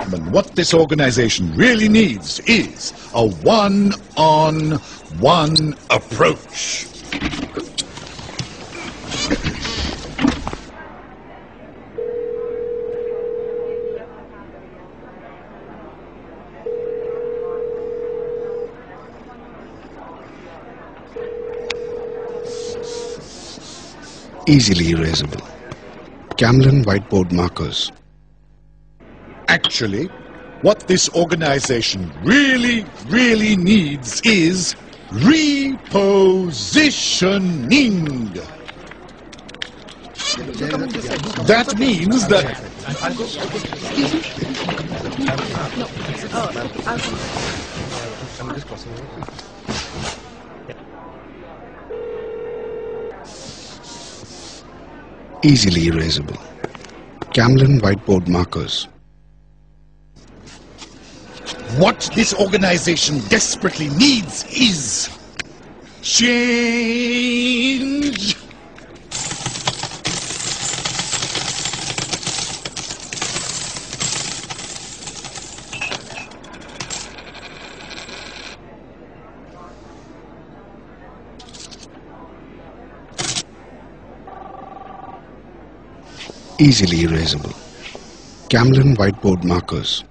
gentlemen, what this organization really needs is a one-on-one approach. Easily erasable. Camlin whiteboard markers. Actually, what this organization really, really needs is repositioning. That means that Easily erasable. Camlin whiteboard markers. What this organization desperately needs is change. Easily erasable. Camlin whiteboard markers.